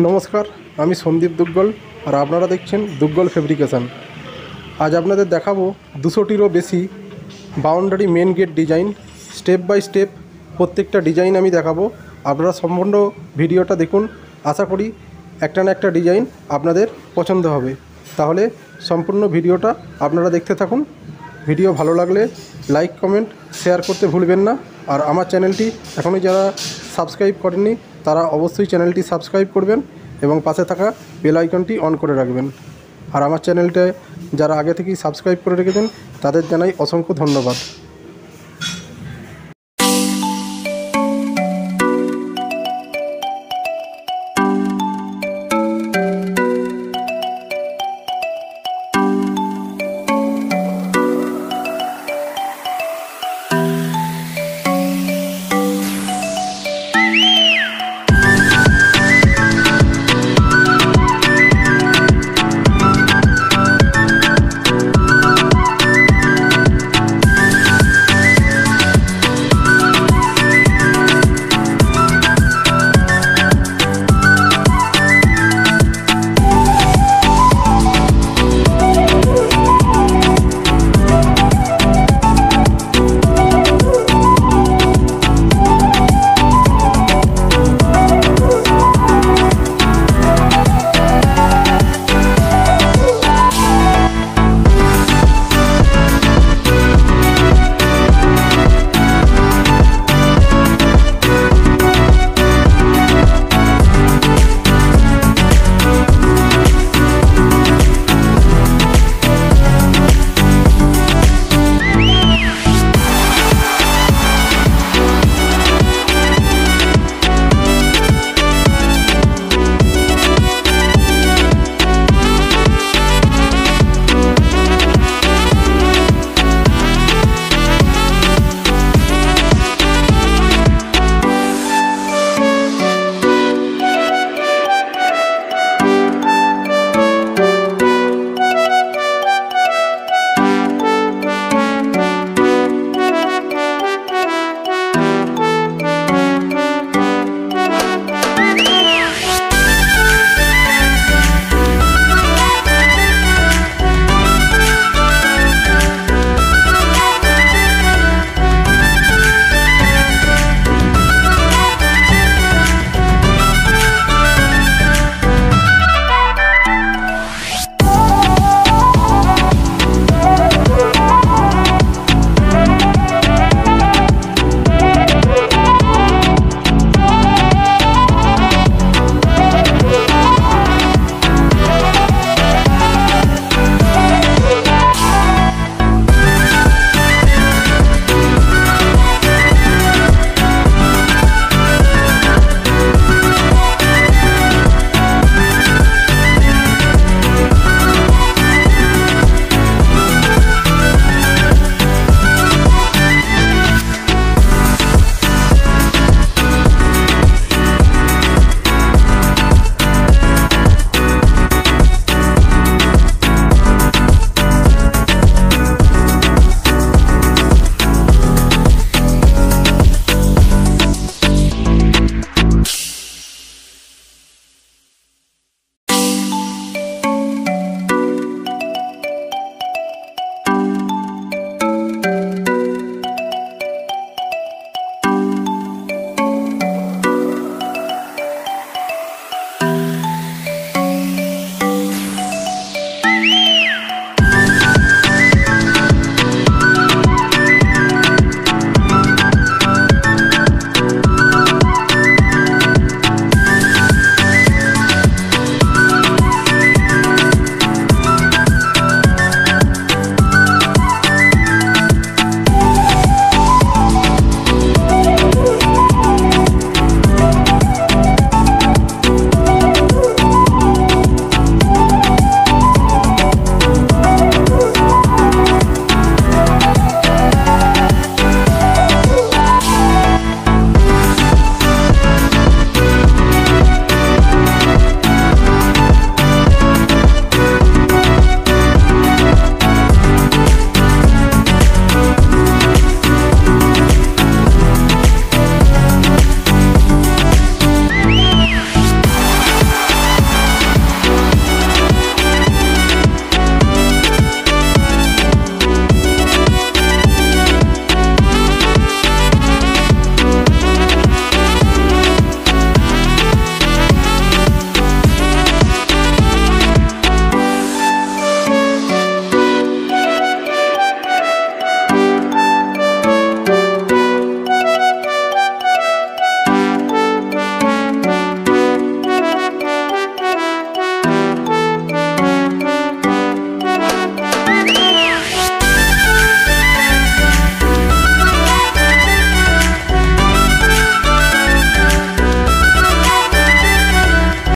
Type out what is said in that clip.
নমস্কার, আমি সন্দীপ দুগ্গল আর আপনারা দেখছেন দুগ্গল ফেব্রিকেশন। আজ আপনাদের দেখাবো দুশোটিরও বেশি boundary main gate design step by step প্রত্যেকটা ডিজাইন আমি দেখাবো। আপনারা সম্পূর্ণ ভিডিওটা দেখুন। আশা করি একটা না একটা ডিজাইন আপনাদের পছন্দ হবে। তাহলে সম্পূর্ণ ভিডিওটা আপনারা দেখতে থাকুন। ভিডিও ভালো লাগলে লাইক কমেন্ট শেয়ার করতে ভুলবেন না। আর আমার চ্যানেলটি এখনই যারা সাবস্ক্রাইব করেননি তারা অবশ্যই চ্যানেলটি সাবস্ক্রাইব করবেন এবং পাশে থাকা বেল আইকনটি অন করে রাখবেন। আর আমার চ্যানেলটা যারা আগে থেকেই সাবস্ক্রাইব করে রেখেছেন, তাদের জানাই অসংখ্য ধন্যবাদ।